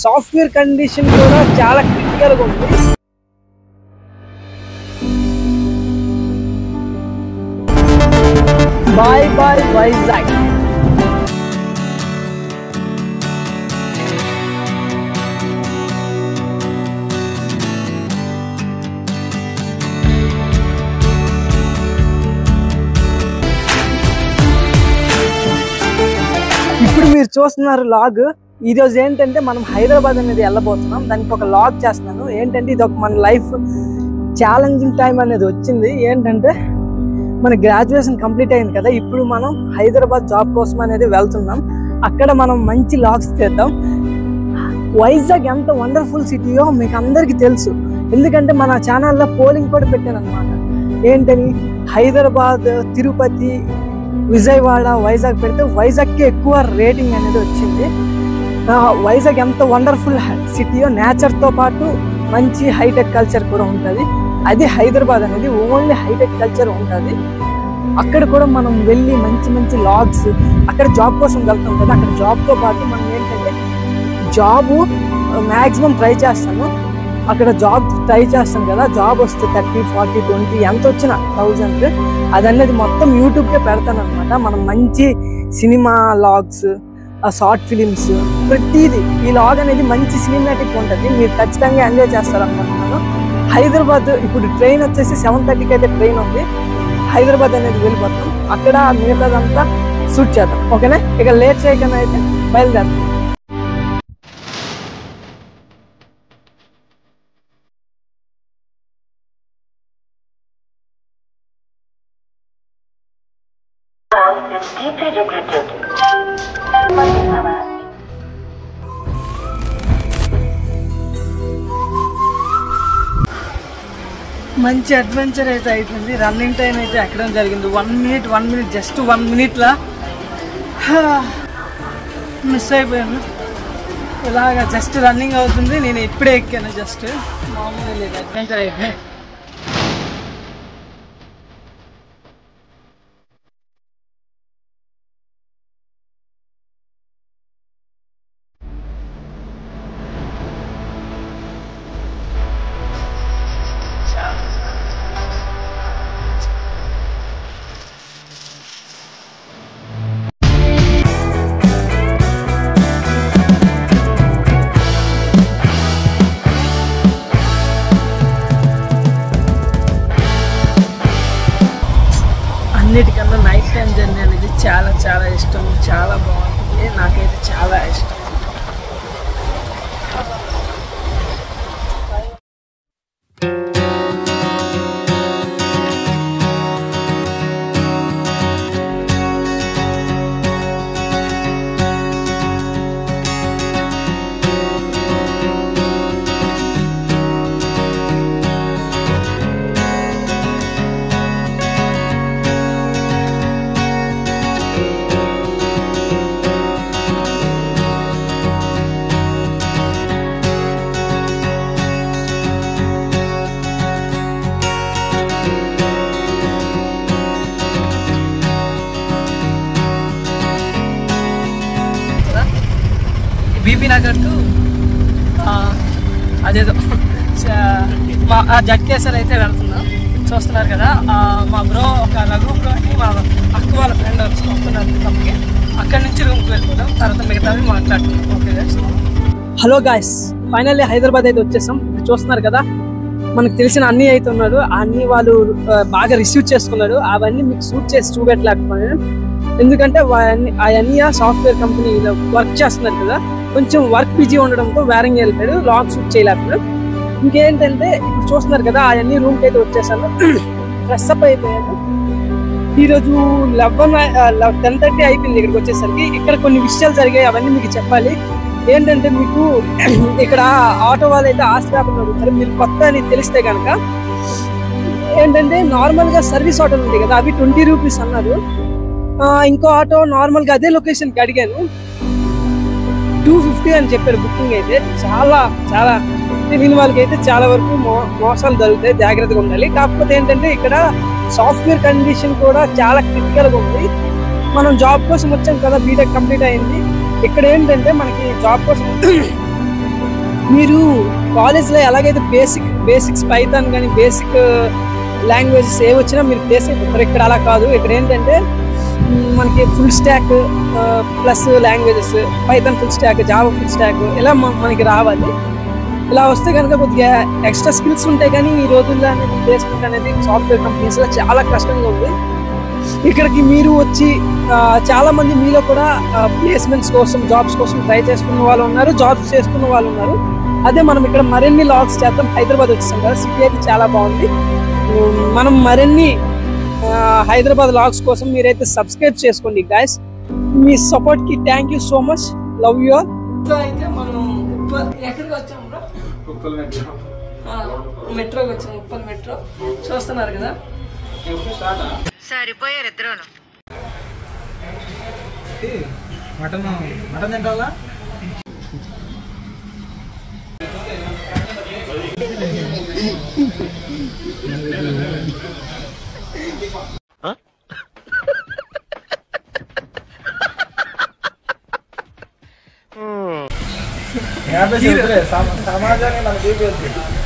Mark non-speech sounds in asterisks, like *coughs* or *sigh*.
Software condition కూడా చాలా క్రిటికల్గా ఉంది బాయ్ బాయ్ వైజాగ్ మీరు చూస్తున్నారు లాగ్. ఈరోజు రోజు ఏంటంటే మనం హైదరాబాద్ అనేది వెళ్ళబోతున్నాం. దానికి ఒక లాగ్ చేస్తున్నాను. ఏంటంటే ఇది ఒక మన లైఫ్ ఛాలెంజింగ్ టైం అనేది వచ్చింది. ఏంటంటే మన గ్రాడ్యుయేషన్ కంప్లీట్ అయింది కదా. ఇప్పుడు మనం హైదరాబాద్ జాబ్ కోసం అనేది వెళ్తున్నాం. అక్కడ మనం మంచి లాగ్స్ చేద్దాం వైజాగ్ ఎంత వండర్ఫుల్ సిటీయో మీకు అందరికీ తెలుసు. ఎందుకంటే మన ఛానల్లో పోలింగ్ కూడా పెట్టాను అనమాట ఏంటని? హైదరాబాద్ తిరుపతి విజయవాడ వైజాగ్ పెడితే వైజాగ్కి ఎక్కువ రేటింగ్ అనేది వచ్చింది. వైజాగ్ ఎంత వండర్ఫుల్ సిటీయో నేచర్తో పాటు మంచి హైటెక్ కల్చర్ కూడా ఉంటుంది. అది హైదరాబాద్ అనేది ఓన్లీ హైటెక్ కల్చర్ ఉంటుంది. అక్కడ కూడా మనం వెళ్ళి మంచి మంచి లాగ్స్ అక్కడ జాబ్ కోసం వెళ్తాం కదా అక్కడ జాబ్తో పాటు మనం ఏంటంటే జాబు మ్యాక్సిమం ట్రై చేస్తాము. అక్కడ జాబ్ ట్రై చేస్తాం కదా జాబ్ వస్తే థర్టీ ఫార్టీ ట్వంటీ ఎంత వచ్చినా థౌజండ్. అదనేది మొత్తం యూట్యూబ్కే పెడతాను అనమాట మనం మంచి సినిమా లాగ్స్ షార్ట్ ఫిలిమ్స్ ప్రతిదీ. ఈ లాగ్ అనేది మంచి సినిమాటిక్ ఉంటుంది. మీరు ఖచ్చితంగా ఎంజాయ్ చేస్తారనుకుంటున్నాను. హైదరాబాద్ ఇప్పుడు ట్రైన్ వచ్చేసి సెవెన్ థర్టీకి అయితే ట్రైన్ ఉంది. హైదరాబాద్ అనేది వెళ్ళిపోతాం. అక్కడ మిగతాదంతా షూట్ చేద్దాం. ఓకేనా? ఇక లేట్ చేయకుండా అయితే బయలుదేరుతాం. మంచి అడ్వెంచర్ అయితే అయిపోయింది. రన్నింగ్ టైం అయితే ఎక్కడం జరిగింది. One minute one minute just one మినిట్లా miss అయిపోయాను. ఇలాగ జస్ట్ రన్నింగ్ అవుతుంది. నేను ఇప్పుడే ఎక్కాను జస్ట్ మామూలుగా లేదు. అడ్వెంచర్ అయిపోయింది. చాలా ఇష్టం చాలా బాగుంది బీపీ నగర్ టు ఆ, అదేదో మా ఆ జట్కేసర్ అయితే వెళ్తున్నాం. చూస్తున్నారు కదా మా బ్రో ఒక రఘు బ్రో అని మా అక్క వాళ్ళ ఫ్రెండ్ వస్తున్నారు తప్పకి అక్కడి నుంచి రూమ్కి వెళ్ళిపోతాం తర్వాత మిగతావి మాట్లాడుతున్నాం okay hello guys finally Hyderabad అయితే వచ్చేసాం. చూస్తున్నారు కదా మనకు తెలిసిన అన్ని అయితే ఉన్నాడు. అన్ని వాళ్ళు బాగా రిసీవ్ చేసుకున్నాడు. అవన్నీ మీకు షూట్ చేసి చూపెట్టలేకపోయాను. ఎందుకంటే అవన్నీ ఆ సాఫ్ట్వేర్ కంపెనీలో వర్క్ చేస్తున్నారు కదా. కొంచెం వర్క్ బిజీ ఉండడంతో వేరింగ్ వెళ్ళిపోయాడు. లాంగ్ షూట్ చేయలేకపోయాడు. ఇంకేంటంటే ఇప్పుడు చూస్తున్నారు కదా అవన్నీ రూమ్కి అయితే వచ్చేసాను. ఫ్రెష్ అప్ అయిపోయాను ఈరోజు లెవెన్ టెన్ థర్టీ అయిపోయింది ఇక్కడికి వచ్చేసరికి. ఇక్కడ కొన్ని విషయాలు జరిగాయి అవన్నీ మీకు చెప్పాలి. ఏంటంటే మీకు *clears throat* ఇక్కడ ఆటో వాళ్ళు అయితే ఆస్తి వ్యాపారం అడుగుతారు మీరు కొత్త అని తెలిస్తే కనుక ఏంటంటే నార్మల్గా సర్వీస్ ఆటోలు ఉంటాయి కదా అవి ట్వంటీ రూపీస్ అన్నారు. ఇంకో ఆటో నార్మల్గా అదే లొకేషన్కి అడిగాను. టూ ఫిఫ్టీ అని చెప్పారు బుకింగ్ అయితే. చాలా చాలా. తెలియని వాళ్ళకి అయితే చాలా వరకు మో- మోసాలు జరుగుతాయి. జాగ్రత్తగా ఉండాలి. కాకపోతే ఏంటంటే ఇక్కడ సాఫ్ట్వేర్ కండిషన్ కూడా చాలా క్రిటికల్గా ఉంది. మనం జాబ్ కోసం వచ్చాం కదా బీటెక్ కంప్లీట్ అయింది. ఇక్కడ ఏంటంటే మనకి జాబ్ కోసం *coughs* మీరు కాలేజ్లో ఎలాగైతే బేసిక్ బేసిక్స్ పైథాన్ కానీ బేసిక్ లాంగ్వేజెస్ ఏ వచ్చినా మీరు బేసిక్ ఇక్కడ అలా కాదు. ఇక్కడ ఏంటంటే మనకి full stack plus languages Python full stack Java full stack ఇలా మనకి రావాలి. ఇలా వస్తే కనుక కొద్దిగా ఎక్స్ట్రా స్కిల్స్ ఉంటాయి కానీ ఈ రోజుల్లో అనేది ప్లేస్మెంట్ అనేది సాఫ్ట్వేర్ కంపెనీస్లో చాలా కష్టంగా ఉంది. ఇక్కడికి మీరు వచ్చి చాలామంది చాలా మంది మీలో కూడా ప్లేస్మెంట్స్ కోసం జాబ్స్ కోసం ట్రై చేస్తున్న వాళ్ళు ఉన్నారు జాబ్స్ చేస్తున్న వాళ్ళు ఉన్నారు. అదే మనం ఇక్కడ మరిన్ని లాగ్స్ చేద్దాం. హైదరాబాద్ వచ్చేసాం కదా సిటీ అయితే చాలా బాగుంది. మనం మరిన్ని హైదరాబాద్ లాగ్స్ కోసం మీరైతే సబ్స్క్రైబ్ చేసుకోండి గాయస్ మీ సపోర్ట్కి thank you so much love you all అయితే మనం ఎక్కడికి వచ్చాం బ్రో మెట్రోకి వచ్చాం ఉప్పల్ మెట్రో. చూస్తున్నారు కదా? సరిపోయారు ఇద్దరును. మటన్ మటన్ తింటావా? *laughs* यहाँ पे सामाज